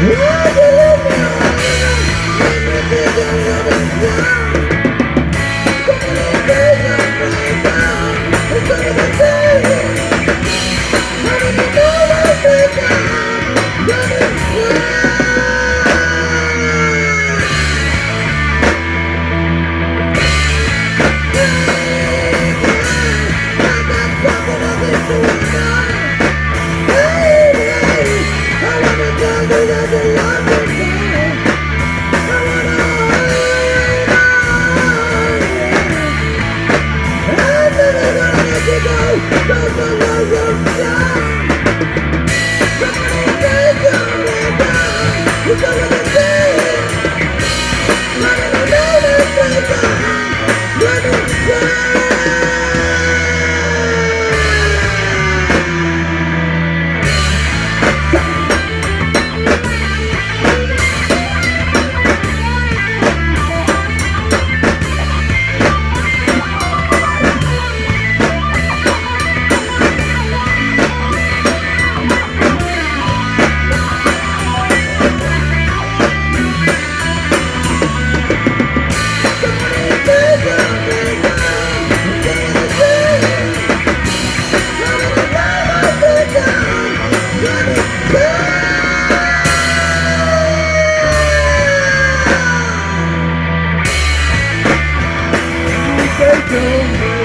Uh! Take